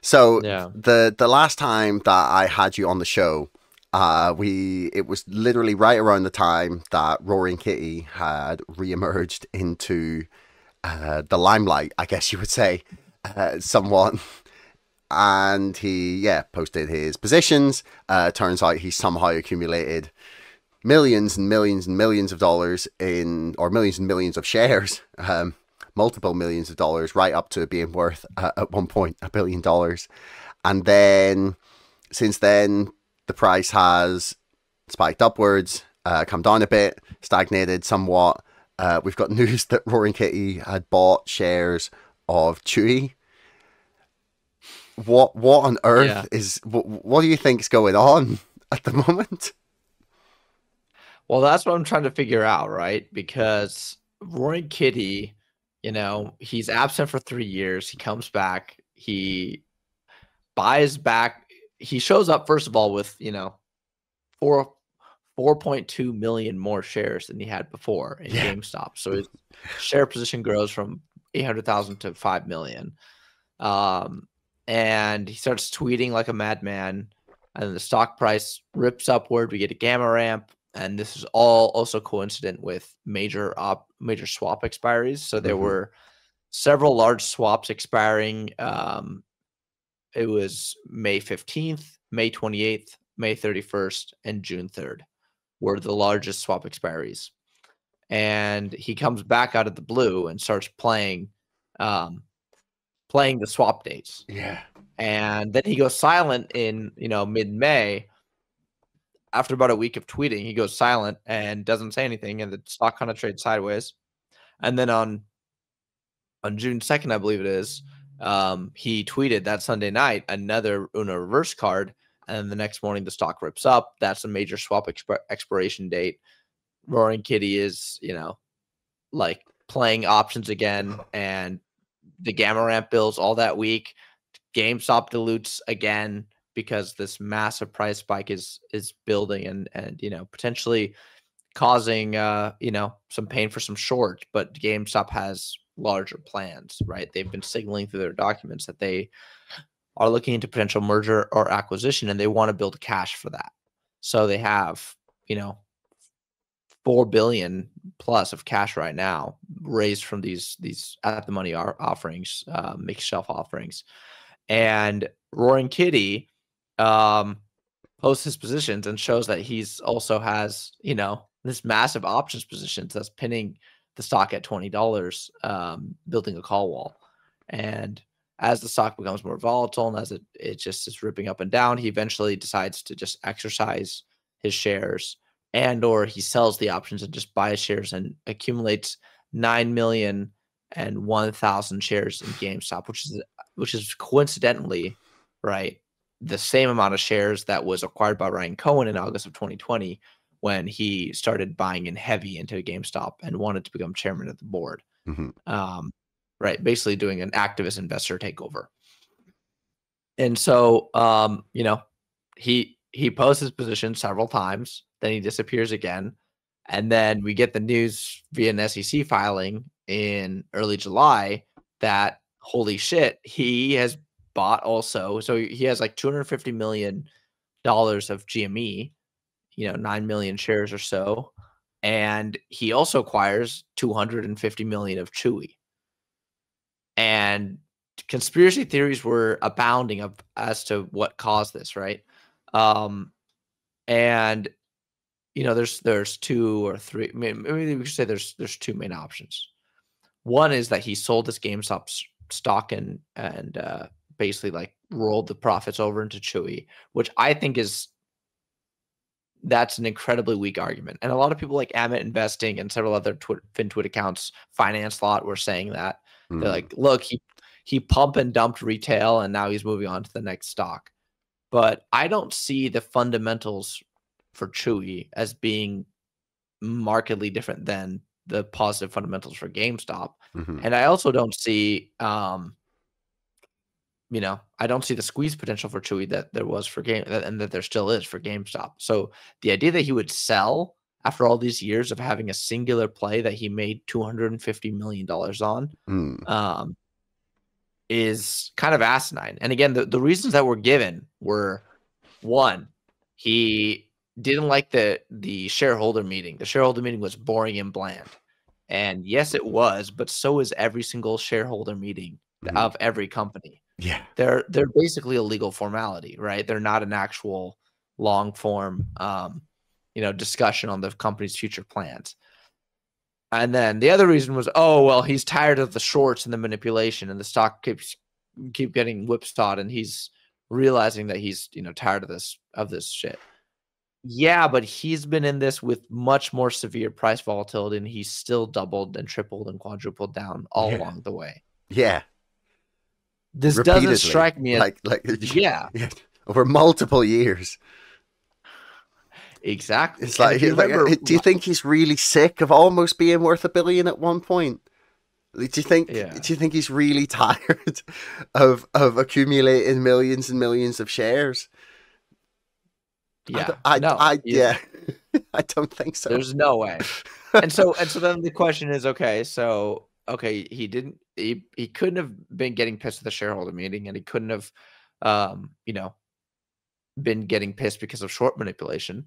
So Yeah. the the last time that I had you on the show, uh, we it was literally right around the time that Roaring Kitty had reemerged into uh, the limelight, I guess you would say, uh, somewhat. And he, yeah, posted his positions. Uh, turns out he somehow accumulated millions and millions and millions of dollars in, or millions and millions of shares, um, multiple millions of dollars, right up to being worth uh, at one point a billion dollars. And then since then, the price has spiked upwards, uh, come down a bit, stagnated somewhat. Uh, we've got news that Roaring Kitty had bought shares of Chewy. What what on earth Yeah. is what, what do you think's going on at the moment? Well, that's what I'm trying to figure out, right? Because Roaring Kitty, you know, he's absent for three years. He comes back. He buys back. He shows up first of all with you know four four point two million more shares than he had before in Yeah. GameStop. So his share position grows from eight hundred thousand to five million. Um, and he starts tweeting like a madman, and the stock price rips upward. We get a gamma ramp, and this is all also coincident with major op major swap expiries. So there Mhm. were several large swaps expiring. Um, it was May 15th, May 28th, May 31st, and June 3rd were the largest swap expiries. And he comes back out of the blue and starts playing um, playing the swap dates Yeah. and then he goes silent in you know mid-may after about a week of tweeting he goes silent and doesn't say anything and the stock kind of trades sideways. And then on on june 2nd i believe it is um, he tweeted that sunday night another Uno reverse card and the next morning the stock rips up. That's a major swap expi- expiration date. Roaring kitty is you know like playing options again and the gamma ramp bills all that week. GameStop dilutes again because this massive price spike is is building and and you know potentially causing uh you know some pain for some short but GameStop has larger plans right? They've been signaling through their documents that they are looking into potential merger or acquisition and they want to build cash for that. So they have you know 4 billion plus of cash right now raised from these these at the money offerings uh, mixed shelf offerings. And roaring kitty um posts his positions and shows that he's also has you know this massive options positions that's pinning the stock at $20 um building a call wall. And as the stock becomes more volatile and as it, it just is ripping up and down he eventually decides to just exercise his shares and or he sells the options and just buys shares and accumulates 9 million and 1000 shares in GameStop which is which is coincidentally right the same amount of shares that was acquired by Ryan Cohen in August of 2020 when he started buying in heavy into GameStop and wanted to become chairman of the board Mhm. um, right basically doing an activist investor takeover and so um, you know he he posts his position several times then he disappears again and then we get the news via an sec filing in early july that holy shit he has bought also so he has like 250 million dollars of gme you know 9 million shares or so and he also acquires 250 million of chewy. And conspiracy theories were abounding of as to what caused this right? Um and you know there's there's two or three may- maybe we should say there's there's two main options. One is that he sold his gamestop stock and and uh basically like rolled the profits over into chewy which i think is that's an incredibly weak argument and a lot of people like amit investing and several other Twi- fintwit accounts finance lot were saying that Mm. they're like, look, he he pump and dumped retail, and now he's moving on to the next stock. But I don't see the fundamentals for Chewy as being markedly different than the positive fundamentals for GameStop. Mhm. And I also don't see, um, you know, I don't see the squeeze potential for Chewy that there was for game and that there still is for GameStop. So the idea that he would sell after all these years of having a singular play that he made two hundred and fifty million dollars on, Mm. um, is kind of asinine. And again, the, the reasons that were given were one, he didn't like the the shareholder meeting. The shareholder meeting was boring and bland. And yes, it was, but so is every single shareholder meeting Mhm. of every company. Yeah. They're they're basically a legal formality, right? They're not an actual long form um, you know, discussion on the company's future plans. And then the other reason was, oh well, he's tired of the shorts and the manipulation, and the stock keeps keep getting whipsawed, and he's realizing that he's you know tired of this of this shit. Yeah, but he's been in this with much more severe price volatility, and he's still doubled and tripled and quadrupled down all Yeah. along the way. Yeah. This doesn't strike me as like like yeah, over multiple years. exactly. It's like, you like, remember- uh, do you think he's really sick of almost being worth a billion at one point? Do you think? Yeah. Do you think he's really tired of of accumulating millions and millions of shares? Yeah, don't- I, no, I, yeah, I don't think so. There's no way. and so and so then the question is okay so okay he didn't he, he couldn't have been getting pissed at the shareholder meeting and he couldn't have um you know been getting pissed because of short manipulation.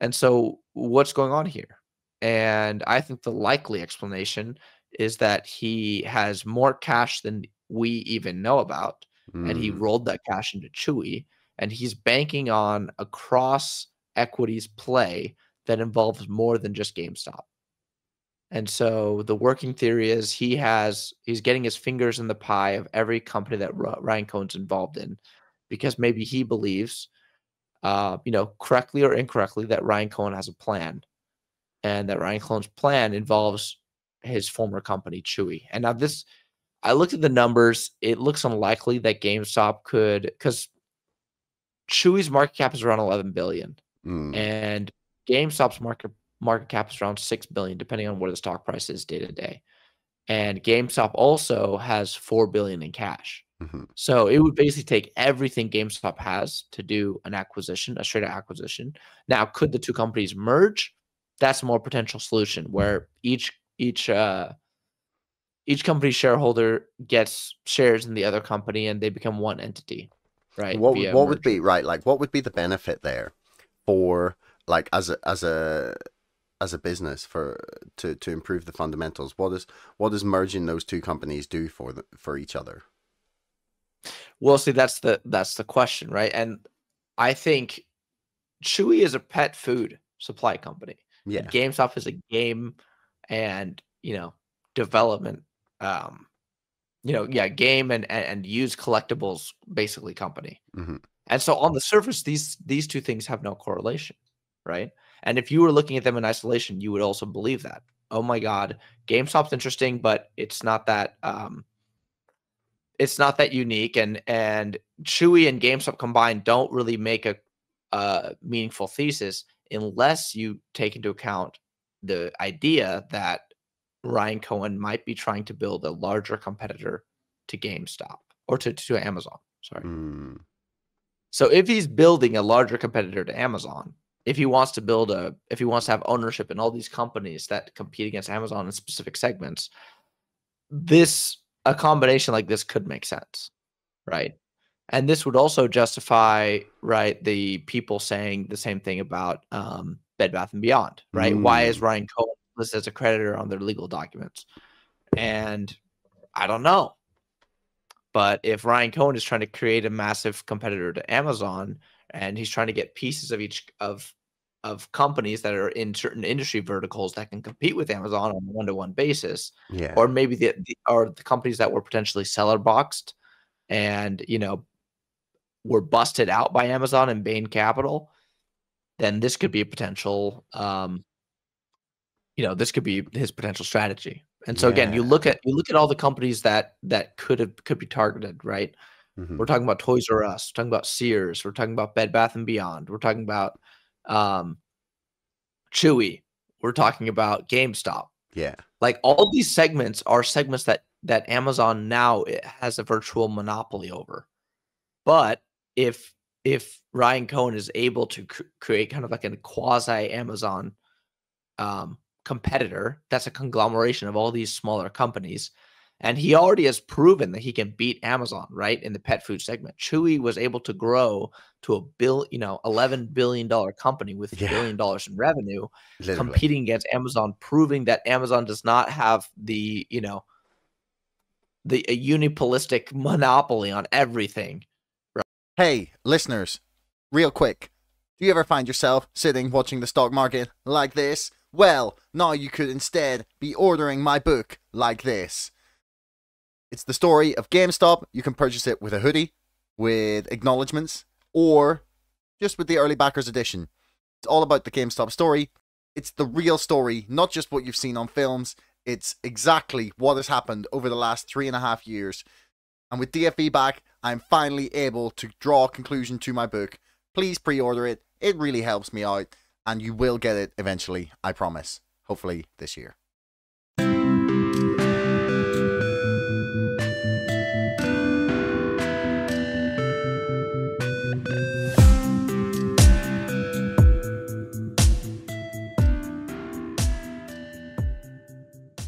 And so what's going on here? And i think the likely explanation is that he has more cash than we even know about and he Mm, rolled that cash into Chewy, and he's banking on a cross equities play that involves more than just GameStop. And so the working theory is he has he's getting his fingers in the pie of every company that Ryan Cohen's involved in, because maybe he believes, uh, you know, correctly or incorrectly, that Ryan Cohen has a plan, and that Ryan Cohen's plan involves his former company Chewy. And now this I looked at the numbers. It looks unlikely that GameStop could because Chewy's market cap is around 11 billion mm, and GameStop's market market cap is around 6 billion depending on where the stock price is day to day. And GameStop also has 4 billion in cash. mhm. So it would basically take everything GameStop has to do an acquisition, a straight acquisition. Now, could the two companies merge? That's a more potential solution where each each uh each company shareholder gets shares in the other company and they become one entity. Right. What what would be right? Like, what would be the benefit there for like as a as a as a business for to to improve the fundamentals? What is what does merging those two companies do for the, for each other? Well, see, that's the that's the question, right? And I think Chewy is a pet food supply company. Yeah. GameStop is a game and you know development um you know yeah game and and, and used collectibles basically company Mhm. and so on the surface these these two things have no correlation right and if you were looking at them in isolation you would also believe that oh my god gamestop's interesting but it's not that um it's not that unique and and chewy and gamestop combined don't really make a, a meaningful thesis unless you take into account the idea that Ryan Cohen might be trying to build a larger competitor to GameStop or to, to Amazon. Sorry. Mm, So if he's building a larger competitor to Amazon, if he wants to build a, if he wants to have ownership in all these companies that compete against Amazon in specific segments, this a combination like this could make sense, right? And this would also justify, right, the people saying the same thing about um, Bed Bath and Beyond, right? Why is Mm. Ryan Cohen listed as a creditor on their legal documents? And I don't know. But if Ryan Cohen is trying to create a massive competitor to Amazon and he's trying to get pieces of each of of companies that are in certain industry verticals that can compete with Amazon on a one-to-one basis, yeah. or maybe the, the or the companies that were potentially cellar boxed and you know were busted out by Amazon and Bain Capital, then this could be a potential um you know, this could be his potential strategy. And so again, you look at you look at all the companies that that could have could be targeted, right? Mhm. We're talking about Toys R Us, we're talking about Sears, we're talking about Bed Bath and Beyond, we're talking about um Chewy, we're talking about GameStop. Yeah. Like all these segments are segments that that Amazon now has a virtual monopoly over. But if if Ryan Cohen is able to cr- create kind of like a quasi Amazon um, competitor, that's a conglomeration of all these smaller companies, And he already has proven that he can beat Amazon, right? In the pet food segment. Chewy was able to grow to a bill, you know, eleven billion dollar company with Yeah. billion dollars in revenue, Literally. competing against Amazon, proving that Amazon does not have the, you know, the a unipolistic monopoly on everything. Hey, listeners, real quick. Do you ever find yourself sitting watching the stock market like this? Well, now you could instead be ordering my book like this. It's the story of GameStop. You can purchase it with a hoodie, with acknowledgements, or just with the early backers edition. It's all about the GameStop story. It's the real story, not just what you've seen on films. It's exactly what has happened over the last three and a half years. And with DFV back, I'm finally able to draw a conclusion to my book. Please pre order it. It really helps me out, and you will get it eventually, I promise. Hopefully this year.